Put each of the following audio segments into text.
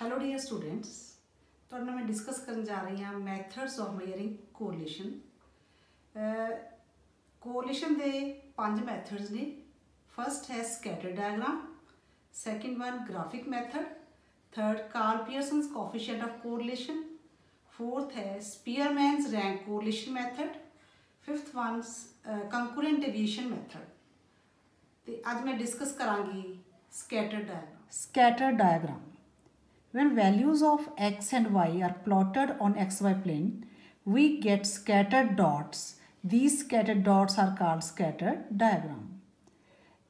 Hello dear students तो मैं discuss करने जा रही हूँ methods of measuring correlation correlation के पाँच मैथड्स ने। फस्ट है scatter diagram second one graphic method third Karl Pearson's of correlation fourth है Spearman's rank correlation method fifth one concurrent deviation method तो अज मैं डिस्कस करा scatter diagram scatter diagram When values of x and y are plotted on xy plane, we get scattered dots. These scattered dots are called scattered diagram.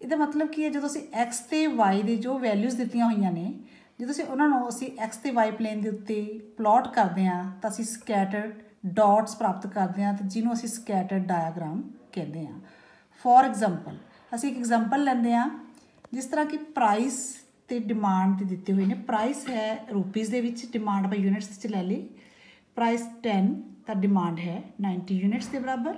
ਇਹਦਾ ਮਤਲਬ ਕੀ ਹੈ ਜਦੋਂ ਅਸੀਂ x ਤੇ y ਦੇ ਜੋ ਵੈਲਿਊਜ਼ ਦਿੱਤੀਆਂ ਹੋਈਆਂ ਨੇ ਜਦੋਂ ਅਸੀਂ ਉਹਨਾਂ ਨੂੰ ਅਸੀਂ x ਤੇ y ਪਲੇਨ ਦੇ ਉੱਤੇ ਪਲਾਟ ਕਰਦੇ ਹਾਂ ਤਾਂ ਅਸੀਂ ਸਕੈਟਰਡ ਡਾਟਸ ਪ੍ਰਾਪਤ ਕਰਦੇ ਹਾਂ ਤੇ ਜਿਹਨੂੰ ਅਸੀਂ ਸਕੈਟਰਡ ਡਾਇਆਗ੍ਰਾਮ ਕਹਿੰਦੇ ਹਾਂ ਫੋਰ ਐਗਜ਼ਾਮਪਲ ਅਸੀਂ ਇੱਕ ਐਗਜ਼ਾਮਪਲ ਲੈਂਦੇ ਹਾਂ ਜਿਸ ਤਰ੍ਹਾਂ ਕਿ ਪ੍ਰਾਈਸ ਤੇ ਡਿਮਾਂਡ ਤੇ ਦਿੱਤੇ ਹੋਏ ਨੇ। ਪ੍ਰਾਈਸ ਹੈ ਰੁਪੀਸ ਦੇ ਵਿੱਚ ਡਿਮਾਂਡ ਬਾਈ ਯੂਨਿਟਸ ਵਿੱਚ ਲੈ ਲਈ। ਪ੍ਰਾਈਸ 10 ਤਾਂ ਡਿਮਾਂਡ ਹੈ 90 ਯੂਨਿਟਸ ਦੇ ਬਰਾਬਰ।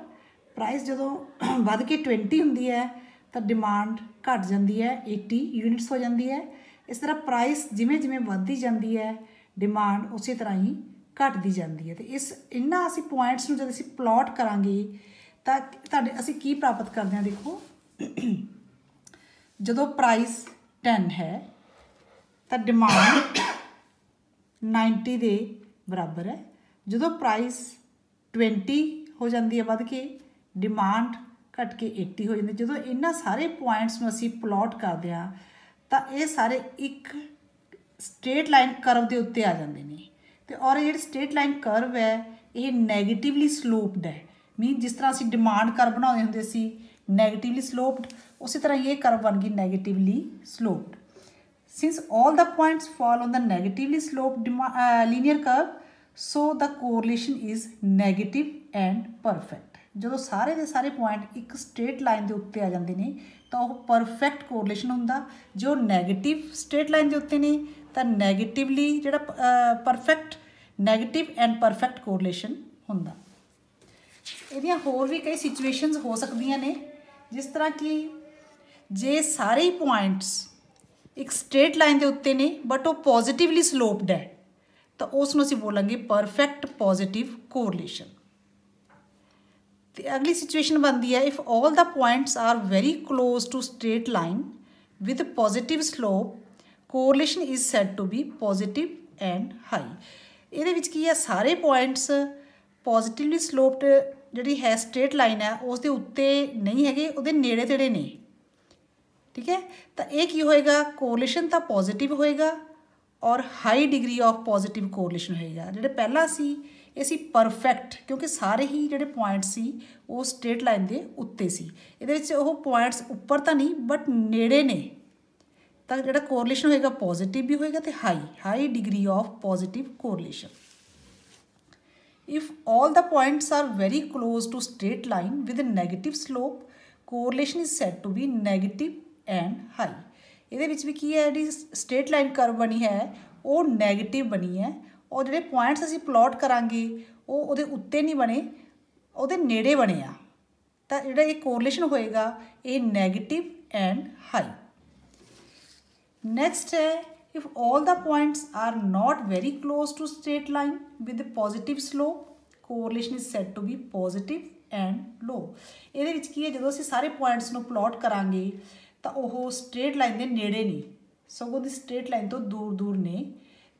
ਪ੍ਰਾਈਸ ਜਦੋਂ ਵੱਧ ਕੇ 20 ਹੁੰਦੀ ਹੈ, ਤਾਂ ਡਿਮਾਂਡ ਘਟ ਜਾਂਦੀ ਹੈ 80 ਯੂਨਿਟਸ ਹੋ ਜਾਂਦੀ ਹੈ। ਇਸ ਤਰ੍ਹਾਂ ਪ੍ਰਾਈਸ ਜਿਵੇਂ ਜਿਵੇਂ ਵੱਧਦੀ ਜਾਂਦੀ ਹੈ ਡਿਮਾਂਡ ਉਸੇ ਤਰ੍ਹਾਂ ਹੀ ਘਟਦੀ ਜਾਂਦੀ ਹੈ। ਤੇ ਇਸ ਇਹਨਾਂ ਅਸੀਂ ਪੁਆਇੰਟਸ ਨੂੰ ਜਦ ਅਸੀਂ ਪਲਾਟ ਕਰਾਂਗੇ, ਤਾਂ ਤੁਹਾਡੇ ਅਸੀਂ ਕੀ ਪ੍ਰਾਪਤ ਕਰਦੇ ਹਾਂ ਦੇਖੋ। ਜਦੋਂ ਪ੍ਰਾਈਸ 10 ਹੈ ਤਾਂ ਡਿਮਾਂਡ 90 ਦੇ ਬਰਾਬਰ ਹੈ। ਜਦੋਂ ਪ੍ਰਾਈਸ 20 ਹੋ ਜਾਂਦੀ ਹੈ ਵੱਧ ਕੇ ਡਿਮਾਂਡ ਘਟ ਕੇ 80 ਹੋ ਜਾਂਦੀ ਜਦੋਂ ਇਹਨਾਂ ਸਾਰੇ ਪੁਆਇੰਟਸ ਨੂੰ ਅਸੀਂ ਪਲਾਟ ਕਰਦੇ ਆ ਤਾਂ ਇਹ ਸਾਰੇ ਇੱਕ ਸਟ੍ਰੇਟ ਲਾਈਨ ਕਰਵ ਦੇ ਉੱਤੇ ਆ ਜਾਂਦੇ ਨੇ। ਤੇ ਔਰ ਇਹ ਜਿਹੜੀ ਸਟ੍ਰੇਟ ਲਾਈਨ ਕਰਵ ਹੈ, ਇਹ ਨੈਗੇਟਿਵਲੀ ਸਲੋਪਡ ਹੈ। ਮੀਨ ਜਿਸ ਤਰ੍ਹਾਂ ਅਸੀਂ ਡਿਮਾਂਡ ਕਰਵ ਬਣਾਉਂਦੇ ਹੁੰਦੇ ਸੀ ਨੈਗੇਟਿਵਲੀ ਸਲੋਪਡ ਉਸੇ ਤਰ੍ਹਾਂ ਇਹ ਕਰਵ ਬਣ ਗਈ negatively sloped Since all the points fall on the negatively sloped uh, linear curve, so the correlation is negative and perfect. ਜਦੋਂ ਸਾਰੇ ਦੇ ਸਾਰੇ ਪੁਆਇੰਟ ਇੱਕ ਸਟ੍ਰੇਟ ਲਾਈਨ ਦੇ ਉੱਤੇ ਆ ਜਾਂਦੇ ਨੇ ਤਾਂ ਉਹ ਪਰਫੈਕਟ ਕੋਰਿਲੇਸ਼ਨ ਹੁੰਦਾ ਜੋ 네ਗੇਟਿਵ ਸਟ੍ਰੇਟ ਲਾਈਨ ਦੇ ਉੱਤੇ ਨੇ ਤਾਂ 네ਗੇਟਿਵਲੀ ਜਿਹੜਾ perfect negative and perfect correlation ਹੁੰਦਾ ਇਹਦੀਆਂ ਹੋਰ ਵੀ ਕਈ ਸਿਚੁਏਸ਼ਨਸ ਹੋ ਸਕਦੀਆਂ ਨੇ ਜਿਸ ਤਰ੍ਹਾਂ ਕਿ ਜੇ ਸਾਰੇ ਪੁਆਇੰਟਸ ਇੱਕ ਸਟ੍ਰੇਟ ਲਾਈਨ ਦੇ ਉੱਤੇ ਨੇ ਬਟ ਉਹ ਪੋਜ਼ਿਟਿਵਲੀ ਸਲੋਪਡ ਹੈ। ਤਾਂ ਉਸ ਨੂੰ ਅਸੀਂ ਬੋਲਾਂਗੇ ਪਰਫੈਕਟ ਪੋਜ਼ਿਟਿਵ ਕੋਰਿਲੇਸ਼ਨ ਤੇ ਅਗਲੀ ਸਿਚੁਏਸ਼ਨ ਬਣਦੀ ਹੈ if all the points are very close to straight line with positive slope correlation is said to be positive and high ਇਹਦੇ ਵਿੱਚ ਕੀ ਹੈ? ਸਾਰੇ ਪੁਆਇੰਟਸ ਪੋਜ਼ਿਟਿਵਲੀ ਸਲੋਪਡ ਜਿਹੜੀ ਹੈ ਸਟ੍ਰੇਟ ਲਾਈਨ ਹੈ ਉਸ ਦੇ ਉੱਤੇ ਨਹੀਂ ਹੈਗੇ, ਉਹਦੇ ਨੇੜੇ ਤੇੜੇ ਨੇ। ਠੀਕ ਹੈ ਤਾਂ ਇਹ ਕੀ ਹੋਏਗਾ ਕੋਰਿਲੇਸ਼ਨ ਤਾਂ ਪੋਜ਼ਿਟਿਵ ਹੋਏਗਾ ਔਰ high degree of positive correlation ਹੋਏਗਾ ਜਿਹੜੇ ਪਹਿਲਾਂ ਸੀ ਇਹ ਸੀ ਪਰਫੈਕਟ ਕਿਉਂਕਿ ਸਾਰੇ ਹੀ ਜਿਹੜੇ ਪੁਆਇੰਟ ਸੀ ਉਹ ਸਟ੍ਰੇਟ ਲਾਈਨ ਦੇ ਉੱਤੇ ਸੀ ਇਹਦੇ ਵਿੱਚ ਉਹ ਪੁਆਇੰਟਸ ਉੱਪਰ ਤਾਂ ਨਹੀਂ ਬਟ ਨੇੜੇ ਨੇ ਤਾਂ ਜਿਹੜਾ ਕੋਰਿਲੇਸ਼ਨ ਹੋਏਗਾ ਪੋਜ਼ਿਟਿਵ ਵੀ ਹੋਏਗਾ ਤੇ high high degree of positive correlation if all the points are very close to straight line with a negative slope correlation is said to be negative and high. ये भी की है जी स्टेट लाइन कर बनी है वो नैगेटिव बनी है। और जोड़े पॉइंट्स असं पलॉट करा वो उत्ते नहीं बने वो नेे बने तो जो ये कोरलेन होएगा ये नैगेटिव एंड हाई नैक्सट है if all the points are not very close to straight line with positive slope correlation is said to be positive and low ये की है जो असं सारे पॉइंट्स में पलॉट करा ਤਾਂ ਉਹ ਸਟ੍ਰੇਟ ਲਾਈਨ ਦੇ ਨੇੜੇ ਨਹੀਂ ਸਗੋਂ ਦੀ ਸਟ੍ਰੇਟ ਲਾਈਨ ਤੋਂ ਦੂਰ ਦੂਰ ਨੇ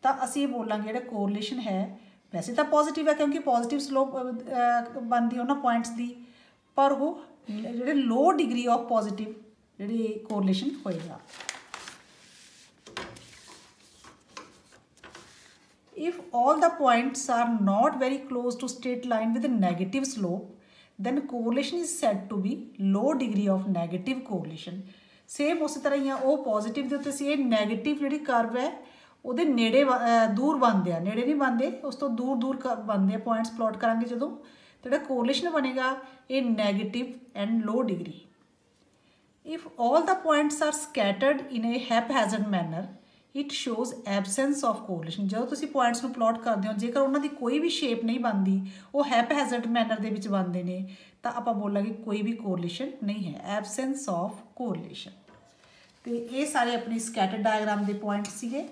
ਤਾਂ ਅਸੀਂ ਇਹ ਬੋਲਾਂਗੇ ਜਿਹੜਾ ਕੋਰਿਲੇਸ਼ਨ ਹੈ ਵੈਸੇ ਤਾਂ ਪੋਜ਼ਿਟਿਵ ਹੈ ਕਿਉਂਕਿ ਪੋਜ਼ਿਟਿਵ ਸਲੋਪ ਬਣਦੀ ਉਹਨਾਂ ਪੁਆਇੰਟਸ ਦੀ ਪਰ ਉਹ ਜਿਹੜੇ ਲੋ ਡਿਗਰੀ ਆਫ ਪੋਜ਼ਿਟਿਵ ਜਿਹੜੀ ਕੋਰਿਲੇਸ਼ਨ ਹੋਏਗਾ if all the points are not very close to straight line with a negative slope then correlation is said to be low degree of negative correlation same ਉਸੇ ਤਰ੍ਹਾਂ ਹੀ ਆ ਉਹ positive ਦੇ ਉੱਤੇ ਸੀ ਇਹ negative ਜਿਹੜੀ ਕਰਵ ਹੈ ਉਹਦੇ ਨੇੜੇ ਦੂਰ ਬੰਦੇ ਆ ਨੇੜੇ ਨਹੀਂ ਬੰਦੇ ਉਸ ਤੋਂ ਦੂਰ ਦੂਰ ਬੰਦੇ ਆ ਪੁਆਇੰਟਸ ਪਲਾਟ ਕਰਾਂਗੇ ਜਦੋਂ ਤੇ ਜਿਹੜਾ ਕੋਰਿਲੇਸ਼ਨ ਬਣੇਗਾ ਇਹ negative and low degree if all the points are scattered in a haphazard manner it shows absence of correlation ਜਦੋਂ ਤੁਸੀਂ ਪੁਆਇੰਟਸ ਨੂੰ ਪਲਾਟ ਕਰਦੇ ਹੋ ਜੇਕਰ ਉਹਨਾਂ ਦੀ ਕੋਈ ਵੀ ਸ਼ੇਪ ਨਹੀਂ ਬਣਦੀ ਉਹ ਹੈਪਹੈਜ਼ਰਡ ਮੈਨਰ ਦੇ ਵਿੱਚ ਬਣਦੇ ਨੇ ਤਾਂ ਆਪਾਂ ਬੋਲਾਂਗੇ ਕੋਈ ਵੀ ਕੋਰਿਲੇਸ਼ਨ ਨਹੀਂ ਹੈ ਐਬਸੈਂਸ ਆਫ ਕੋਰਿਲੇਸ਼ਨ ਤੇ ਇਹ ਸਾਰੇ ਆਪਣੀ ਸਕੈਟਰ ਡਾਇਗਰਾਮ ਦੇ ਪੁਆਇੰਟ ਸੀਗੇ।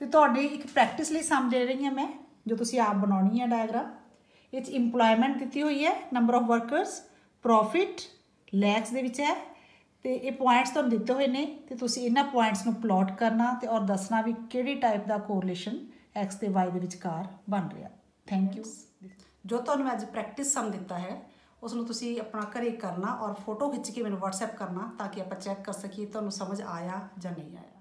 ਤੇ ਤੁਹਾਡੀ ਇੱਕ ਪ੍ਰੈਕਟਿਸ ਲਈ ਸਮ ਦੇ ਰਹੀ ਹਾਂ ਮੈਂ, ਜੋ ਤੁਸੀਂ ਆਪ ਬਣਾਉਣੀ ਹੈ ਡਾਇਗਰਾਮ ਇਹ ਚ ਇੰਪਲੋਇਮੈਂਟ ਦਿੱਤੀ ਹੋਈ ਹੈ number of workers profit lakhs ਦੇ ਵਿੱਚ ਹੈ। ਤੇ ਇਹ ਪੁਆਇੰਟਸ ਤੁਹਾਨੂੰ ਦਿੱਤੇ ਹੋਏ ਨੇ, ਤੇ ਤੁਸੀਂ ਇਹਨਾਂ ਪੁਆਇੰਟਸ ਨੂੰ ਪਲਾਟ ਕਰਨਾ ਤੇ ਔਰ ਦੱਸਣਾ ਵੀ ਕਿਹੜੀ ਟਾਈਪ ਦਾ ਕੋਰਿਲੇਸ਼ਨ x ਤੇ y ਦੇ ਵਿਚਕਾਰ ਬਣ ਰਿਹਾ। ਥੈਂਕ ਯੂ ਜੋ ਤੁਹਾਨੂੰ ਅੱਜ ਪ੍ਰੈਕਟਿਸ ਸਮ ਦਿੱਤਾ ਹੈ ਉਸ ਨੂੰ ਤੁਸੀਂ ਆਪਣਾ ਘਰੇ ਕਰਨਾ ਔਰ ਫੋਟੋ ਖਿੱਚ ਕੇ ਮੈਨੂੰ WhatsApp ਕਰਨਾ ਤਾਂ ਕਿ ਆਪਾਂ ਚੈੱਕ ਕਰ ਸਕੀਏ ਤੁਹਾਨੂੰ ਸਮਝ ਆਇਆ ਜਾਂ ਨਹੀਂ ਆਇਆ।